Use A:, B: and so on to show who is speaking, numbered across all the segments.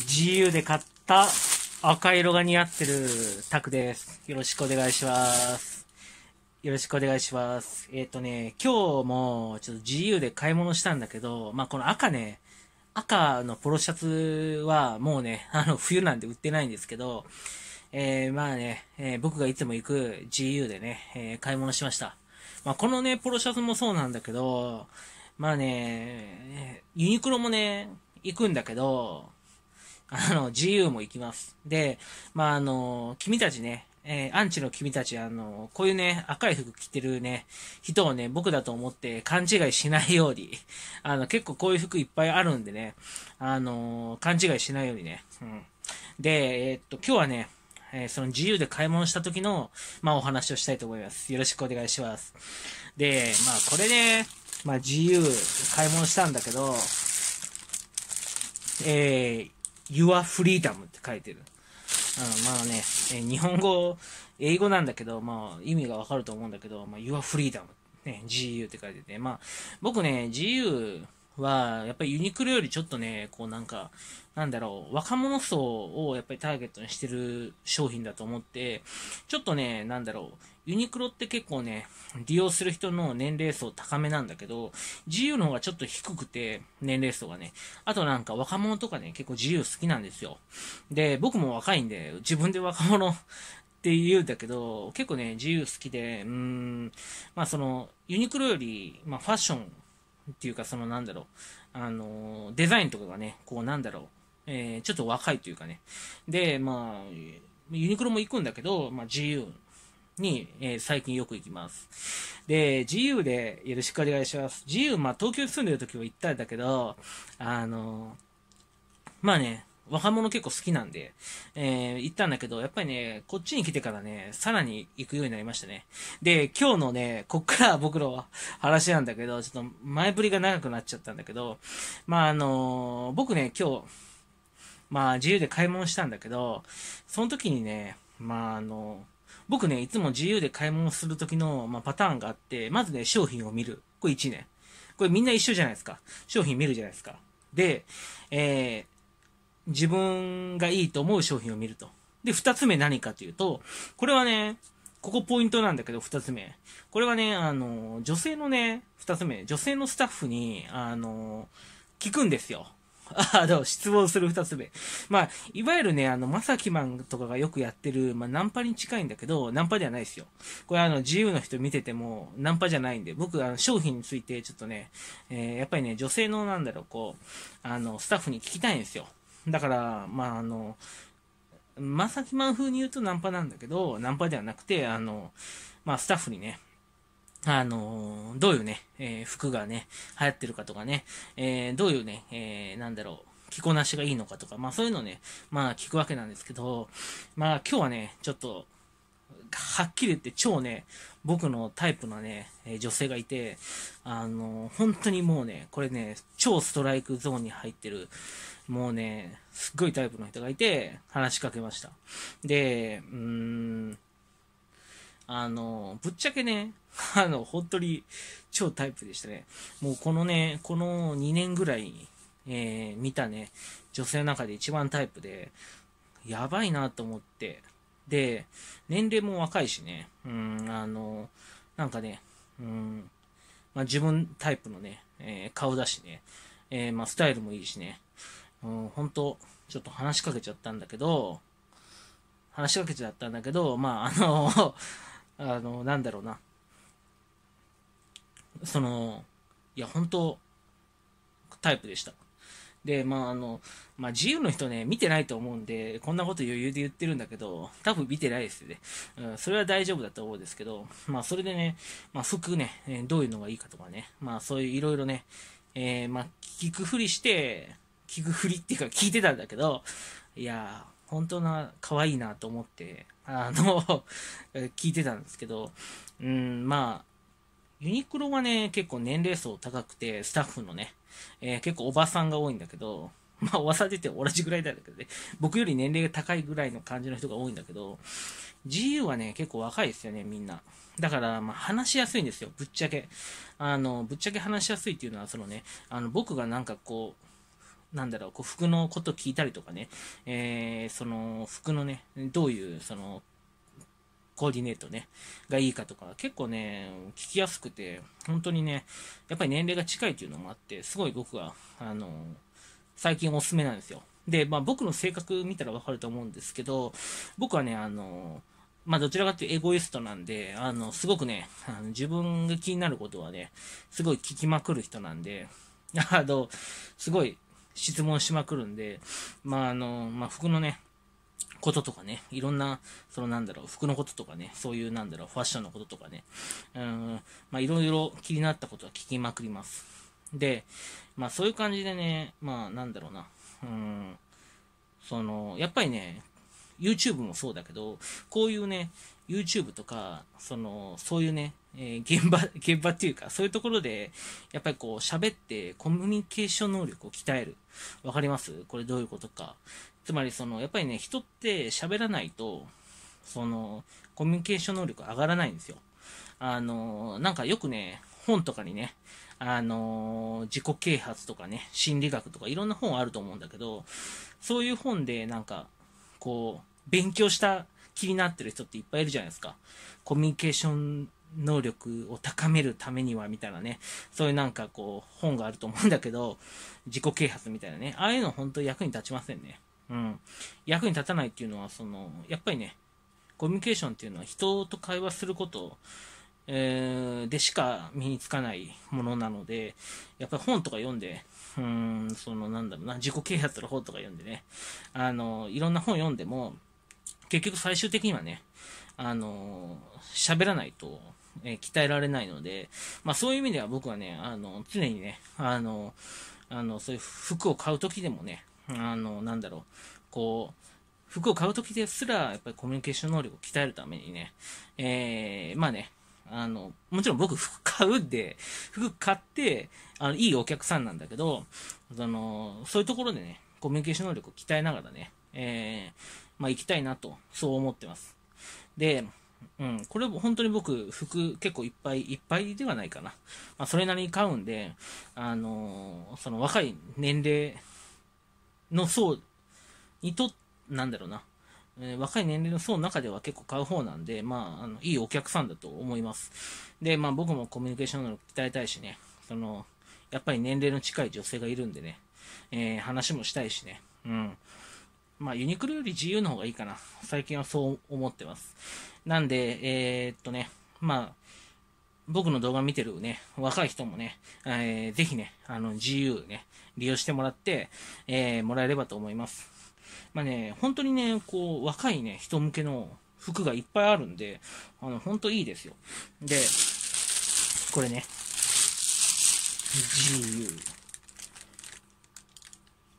A: GU で買った赤色が似合ってるタクです。よろしくお願いします。よろしくお願いします。えっ、とね、今日もちょっと GU で買い物したんだけど、まあ、この赤ね、赤のポロシャツはもうね、あの、冬なんで売ってないんですけど、えー、まあね、えー僕がいつも行く GU でね、えー買い物しました。まあ、このね、ポロシャツもそうなんだけど、まあね、ユニクロもね、行くんだけど、あの、GU も行きます。で、まあ、あの、君たちね、えーアンチの君たち、あの、こういうね、赤い服着てるね、人をね、僕だと思って勘違いしないように、あの、結構こういう服いっぱいあるんでね、あの、勘違いしないようにね、うん。で、えーっと、今日はね、えーその自由で買い物した時の、まあ、お話をしたいと思います。よろしくお願いします。で、まあ、これね、まあ、自由買い物したんだけど、えー、Your Freedom って書いてる。うん、まあね、え日本語、英語なんだけど、まあ、意味がわかると思うんだけど、まあ、Your Freedom、ね、GU って書いてて、まあ、僕ね、GU は、やっぱりユニクロよりちょっとね、こうなんか、なんだろう、若者層をやっぱりターゲットにしてる商品だと思って、ちょっとね、なんだろう、ユニクロって結構ね、利用する人の年齢層高めなんだけど、GU の方がちょっと低くて、年齢層がね。あとなんか若者とかね、結構 GU 好きなんですよ。で、僕も若いんで、自分で若者 って言うんだけど、結構ね、自由好きで、うーん、まあその、ユニクロより、まあファッションっていうか、そのなんだろう、あの、デザインとかがね、こうなんだろう、えーちょっと若いというかね。で、まあ、ユニクロも行くんだけど、まあ自由に、えー最近よく行きます。で、自由でよろしくお願いします。自由、まあ東京に住んでる時は行ったんだけど、あの、まあね、若者結構好きなんで、えー行ったんだけど、やっぱりね、こっちに来てからね、さらに行くようになりましたね。で、今日のね、こっから僕の話なんだけど、ちょっと前振りが長くなっちゃったんだけど、まああの僕ね、今日、まあ自由で買い物したんだけど、その時にね、まああの僕ね、いつも自由で買い物する時の、まあ、パターンがあって、まずね、商品を見る。これ1ね。これみんな一緒じゃないですか。商品見るじゃないですか。で、えー自分がいいと思う商品を見ると。で、二つ目何かというと、これはね、ここポイントなんだけど、二つ目。これはね、あの、女性のね、二つ目、女性のスタッフに、あの、聞くんですよ。あの、質問する二つ目。まあ、いわゆるね、あの、まさきマンとかがよくやってる、まあ、ナンパに近いんだけど、ナンパではないですよ。これあの、自由の人見てても、ナンパじゃないんで、僕、あの、商品についてちょっとね、えーやっぱりね、女性のなんだろう、こう、あの、スタッフに聞きたいんですよ。だから、まあ、あの、まさきマン風に言うとナンパなんだけど、ナンパではなくて、あの、まあ、スタッフにね、あの、どういうね、えー服がね、流行ってるかとかね、えーどういうね、えなんだろう、着こなしがいいのかとか、まあそういうのね、まあ聞くわけなんですけど、まあ今日はね、ちょっと、はっきり言って超ね、僕のタイプのね、え女性がいて、あの、本当にもうね、これね、超ストライクゾーンに入ってる、もうね、すっごいタイプの人がいて、話しかけました。で、うん、あの、ぶっちゃけね、あの、本当に超タイプでしたね。もうこのね、この2年ぐらい、えー見たね、女性の中で一番タイプで、やばいなと思って、で、年齢も若いしね、うん、あの、なんかね、うん、まあ、自分タイプのね、えー顔だしね、えーまあ、スタイルもいいしね、うん、本当ちょっと話しかけちゃったんだけど、話しかけちゃったんだけど、まあ、あの、あの、なんだろうな、その、いや、本当タイプでした。で、まあ、あの、まあ、自由の人ね、見てないと思うんで、こんなこと余裕で言ってるんだけど、多分見てないですよね。うん、それは大丈夫だと思うんですけど、まあ、それでね、まあ、服ね、どういうのがいいかとかね、まあ、そういういろいろね、えーまあ、聞くふりして、聞くふりっていうか聞いてたんだけど、いやー、本当な、可愛いなと思って、あの、聞いてたんですけど、うん、まあ、ユニクロはね、結構年齢層高くて、スタッフのね、えー結構おばさんが多いんだけど、まあ、おばさんって言って同じぐらいだけどね、僕より年齢が高いぐらいの感じの人が多いんだけど、GU はね、結構若いですよね、みんな。だから、まあ、話しやすいんですよ、ぶっちゃけ。あの、ぶっちゃけ話しやすいっていうのは、そのね、あの、僕がなんかこう、なんだろう、こう服のこと聞いたりとかね、えー、その服のね、どういう、その、コーディネートね、がいいかとか、結構ね、聞きやすくて、本当にね、やっぱり年齢が近いっていうのもあって、すごい僕は、あの、最近おすすめなんですよ。で、まあ僕の性格見たらわかると思うんですけど、僕はね、あの、まあどちらかというとエゴイストなんで、あの、すごくね、あの自分が気になることはね、すごい聞きまくる人なんで、あの、すごい質問しまくるんで、まああの、まあ服のね、こととかね、いろんな、そのなんだろう、服のこととかね、そういうなんだろう、ファッションのこととかね、うん、まあいろいろ気になったことは聞きまくります。で、まあそういう感じでね、まあなんだろうな、うん、その、やっぱりね、YouTube もそうだけど、こういうね、YouTube とか、その、そういうね、えー、現場、現場っていうか、そういうところで、やっぱりこう、喋ってコミュニケーション能力を鍛える。わかります？これどういうことか。つまり、その、やっぱりね、人って喋らないと、その、コミュニケーション能力上がらないんですよ。あの、なんかよくね、本とかにね、あの自己啓発とかね、心理学とかいろんな本あると思うんだけど、そういう本でなんか、こう、勉強した気になってる人っていっぱいいるじゃないですか。コミュニケーション能力を高めるためにはみたいなね、そういうなんかこう本があると思うんだけど、自己啓発みたいなね、ああいうの本当役に立ちませんね。うん。役に立たないっていうのは、その、やっぱりね、コミュニケーションっていうのは人と会話することえー、でしか身につかないものなので、やっぱり本とか読んで、うん、そのなんだろうな、自己啓発の本とか読んでね、あの、いろんな本読んでも、結局最終的にはね、あの、喋らないと、えー、鍛えられないので、まあそういう意味では僕はね、あの、常にね、あの、あの、そういう服を買うときでもね、あの、なんだろう、こう、服を買うときですら、やっぱりコミュニケーション能力を鍛えるためにね、えー、まあね、あの、もちろん僕服買うんで、服買って、あの、いいお客さんなんだけど、その、そういうところでね、コミュニケーション能力を鍛えながらね、えー、まあ行きたいなと、そう思ってます。で、うん、これ本当に僕、服結構いっぱいいっぱいではないかな。まあそれなりに買うんで、あのその若い年齢の層にと、なんだろうな、えー、若い年齢の層の中では結構買う方なんで、まあ、あのいいお客さんだと思います。で、まあ僕もコミュニケーション能力鍛えたいしね、その、やっぱり年齢の近い女性がいるんでね、えー、話もしたいしね、うん。まあ、ユニクロより自由の方がいいかな。最近はそう思ってます。なんで、えー、っとね、まあ、僕の動画見てるね、若い人もね、えー、ぜひね、あの、自由ね、利用してもらって、えー、もらえればと思います。まあね、本当にね、こう、若いね、人向けの服がいっぱいあるんで、あの、本当いいですよ。で、これね、GU。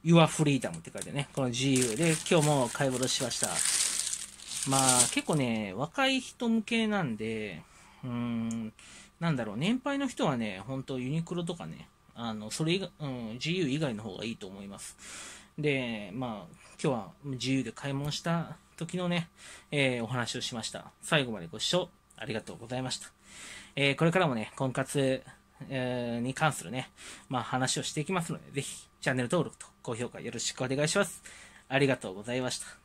A: Your Freedom って書いてね、この GU で今日も買い戻しました。まあ、結構ね、若い人向けなんで、うーん、なんだろう、年配の人はね、本当ユニクロとかね、あの、それ以外、うん、GU 以外の方がいいと思います。で、まあ、今日は自由で買い物した時のね、えー、お話をしました。最後までご視聴ありがとうございました。えー、これからもね、婚活、えー、に関するね、まあ話をしていきますので、ぜひチャンネル登録と高評価よろしくお願いします。ありがとうございました。